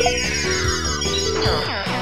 You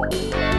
Bye.